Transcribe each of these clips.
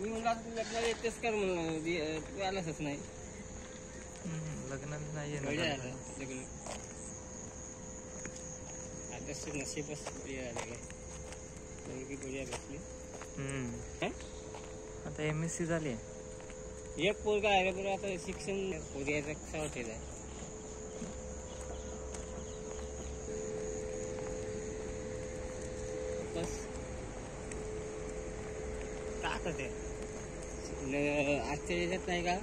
लग्नाला येतेस कर म्हणून तू आलासच नाही. हम्म, नाही येणं मजा झालं. आलं लग्न. आदर्श नशीबच काय? मुलगी बळी बसली हम्म. हं? आता एम एस सी झाली. एक पोरगा आहे बरोबर आता शिक्षण पोरग्याचा कसा वाटेल? आहे बस. असतं ते. न- आजच्या याच्यात नाही का?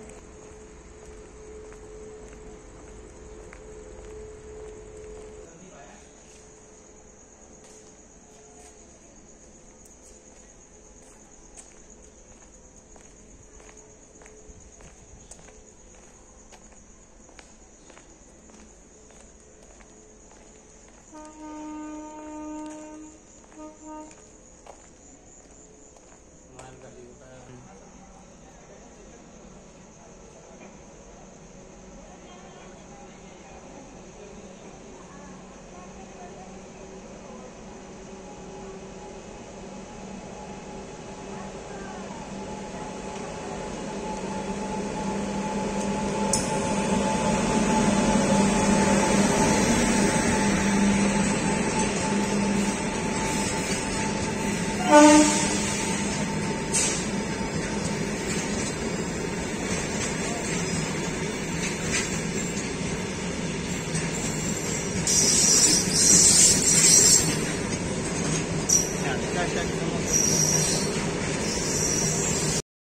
Yeah, that's, that's, that's, that's, that's, that's.